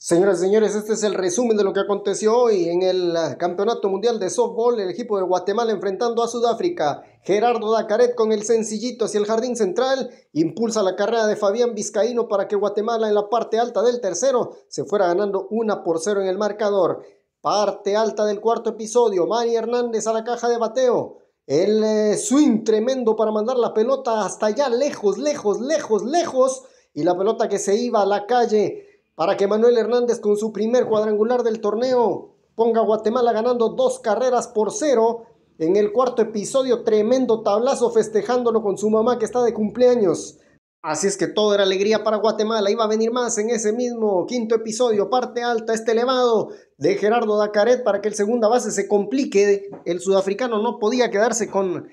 Señoras y señores, este es el resumen de lo que aconteció hoy en el ah, Campeonato Mundial de Softball, el equipo de Guatemala enfrentando a Sudáfrica. Gerardo Dacaret con el sencillito hacia el jardín central, impulsa la carrera de Fabián Vizcaíno para que Guatemala en la parte alta del tercero se fuera ganando una por cero en el marcador. Parte alta del cuarto episodio, Mari Hernández a la caja de bateo. El eh, swing tremendo para mandar la pelota hasta allá, lejos, lejos, lejos, lejos. Y la pelota que se iba a la calle para que Manuel Hernández con su primer cuadrangular del torneo ponga a Guatemala ganando dos carreras por cero. En el cuarto episodio, tremendo tablazo festejándolo con su mamá que está de cumpleaños. Así es que todo era alegría para Guatemala. Iba a venir más en ese mismo quinto episodio, parte alta, este elevado de Gerardo Dacaret para que el segunda base se complique. El sudafricano no podía quedarse con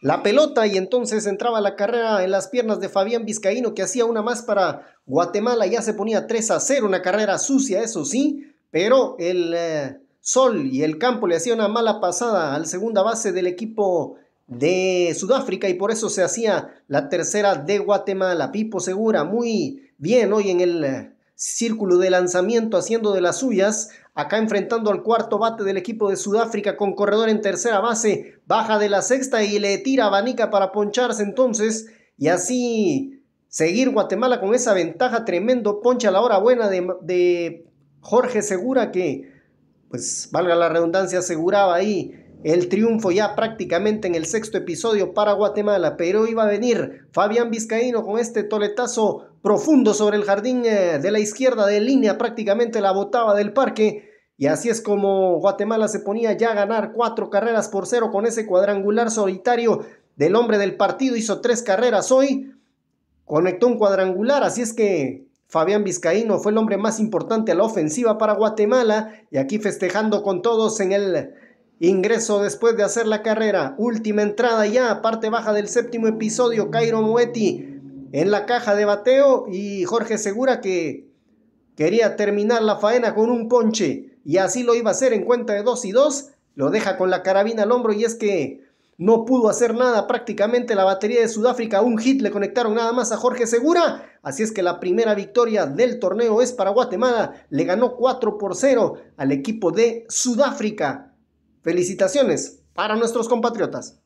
la pelota y entonces entraba la carrera en las piernas de Fabián Vizcaíno que hacía una más para Guatemala, ya se ponía 3 a 0, una carrera sucia, eso sí, pero el eh, sol y el campo le hacía una mala pasada al segunda base del equipo de Sudáfrica y por eso se hacía la tercera de Guatemala. Pipo Segura, muy bien hoy en el eh, círculo de lanzamiento haciendo de las suyas, acá enfrentando al cuarto bate del equipo de Sudáfrica con corredor en tercera base, baja de la sexta y le tira abanica para poncharse entonces y así seguir Guatemala con esa ventaja tremendo, poncha la hora buena de, de Jorge Segura que pues valga la redundancia aseguraba ahí el triunfo ya prácticamente en el sexto episodio para Guatemala, pero iba a venir Fabián Vizcaíno con este toletazo profundo sobre el jardín eh, de la izquierda de línea, prácticamente la botaba del parque. Y así es como Guatemala se ponía ya a ganar cuatro carreras por cero con ese cuadrangular solitario del hombre del partido. Hizo tres carreras hoy, conectó un cuadrangular, así es que Fabián Vizcaíno fue el hombre más importante a la ofensiva para Guatemala y aquí festejando con todos en el Ingreso después de hacer la carrera. Última entrada ya, parte baja del séptimo episodio. Cairo Moetti en la caja de bateo y Jorge Segura que quería terminar la faena con un ponche y así lo iba a hacer en cuenta de 2 y 2. Lo deja con la carabina al hombro y es que no pudo hacer nada prácticamente la batería de Sudáfrica. Un hit le conectaron nada más a Jorge Segura. Así es que la primera victoria del torneo es para Guatemala. Le ganó 4 por 0 al equipo de Sudáfrica. Felicitaciones para nuestros compatriotas.